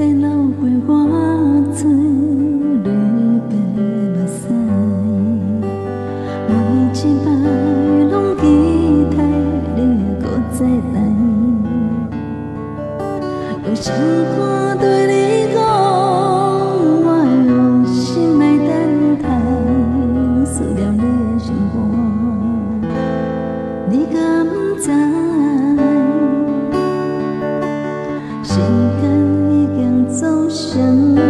在流过我嘴里的目屎，每一摆拢期待你搁再来，有情歌对你讲，我用心来等待，思你的心肝，你敢不知？时间。走向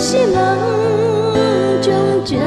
是梦中真